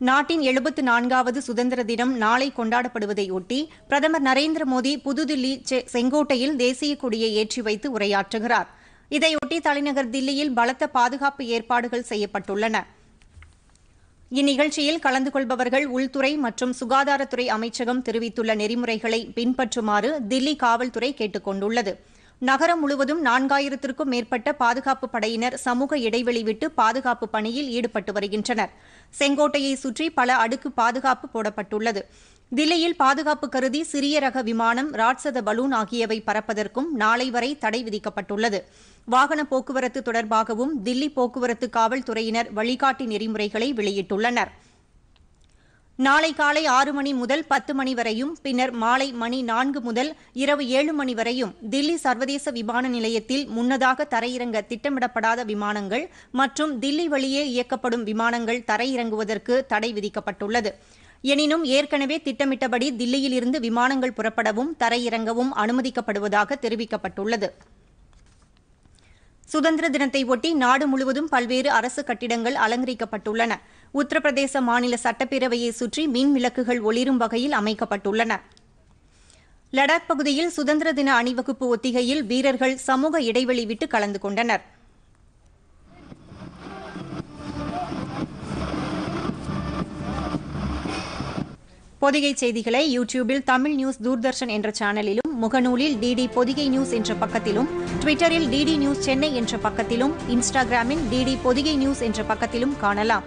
நாட்டின் எழுபத்து நான்காவது சுதந்திர தினம் நாளை கொண்டாடப்படுவதையொட்டி பிரதமர் நரேந்திர மோடி புதுதில்லி செ- செங்கோட்டையில் தேசிய கொடியை ஏற்றி வைத்து உரையாற்றுகிறார். இதையொட்டி தலைநகர் தில்லியில் பலத்த பாதுகாப்பு ஏற்பாடுகள் செய்யப்பட்டுள்ளன. இந்நிகழ்ச்சியில் கலந்து கொள்பவர்கள் உள்துறை மற்றும் சுகாதாரத்துறை அமைச்சகம் தெரிவித்துள்ள நெறிமுறைகளை பின்பற்றுமாறு தில்லி காவல்துறை கேட்டுக் கொண்டுள்ளது நகரம் முழுவதும் நான்காயிரத்திற்கும் மேற்பட்ட பாதுகாப்பு படையினர் சமூக இடைவெளி விட்டு பாதுகாப்பு பணியில் ஈடுபட்டு வருகின்றனர். செங்கோட்டையை சுற்றி பல அடுக்கு பாதுகாப்பு போடப்பட்டுள்ளது. தில்லியில் பாதுகாப்பு கருதி சிறிய ரக விமானம் ராட்சத பலூன் ஆகியவை பறப்பதற்கும் நாளை வரை தடை விதிக்கப்பட்டுள்ளது. வாகன போக்குவரத்து தொடர்பாகவும் தில்லி போக்குவரத்து காவல்துறையினர் வழிகாட்டி நெறிமுறைகளை வெளியிட்டுள்ளனர். நாளை காலை ஆறு மணி முதல் பத்து மணி வரையும் பின்னர் மாலை மணி நான்கு முதல் இரவு ஏழு மணி வரையும் தில்லி சர்வதேச விமான நிலையத்தில் முன்னதாக தரையிறங்க திட்டமிடப்படாத விமானங்கள் மற்றும் தில்லி வழியே இயக்கப்படும் விமானங்கள் தரையிறங்குவதற்கு தடை விதிக்கப்பட்டுள்ளது. எனினும் ஏற்கனவே திட்டமிட்டபடி தில்லியில் இருந்து விமானங்கள் புறப்படவும் தரையிறங்கவும் அனுமதிக்கப்படுவதாக தெரிவிக்கப்பட்டுள்ளது. சுதந்திர தினத்தை ஒட்டி நாடு முழுவதும் பல்வேறு அரசு கட்டிடங்கள் அலங்கரிக்கப்பட்டுள்ளன. உத்தரப்பிரதேச மாநில சட்டப்பேரவையை சுற்றி மின் விளக்குகள் ஒளிரும் வகையில் அமைக்கப்பட்டுள்ளன. லடாக் பகுதியில் சுதந்திர தின அணிவகுப்பு ஒத்திகையில் வீரர்கள் சமூக இடைவெளி விட்டு கலந்து கொண்டனர். பொதிகை செய்திகளை யூடியூபில் தமிழ் நியூஸ் தூர்தர்ஷன் என்ற சேனலிலும் முகநூலில் டிடி பொதிகை நியூஸ் என்ற பக்கத்திலும் ட்விட்டரில் டிடி நியூஸ் சென்னை என்ற பக்கத்திலும் இன்ஸ்டாகிராமில் டிடி பொதிகை நியூஸ் என்ற பக்கத்திலும் காணலாம்.